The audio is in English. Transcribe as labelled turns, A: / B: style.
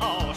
A: oh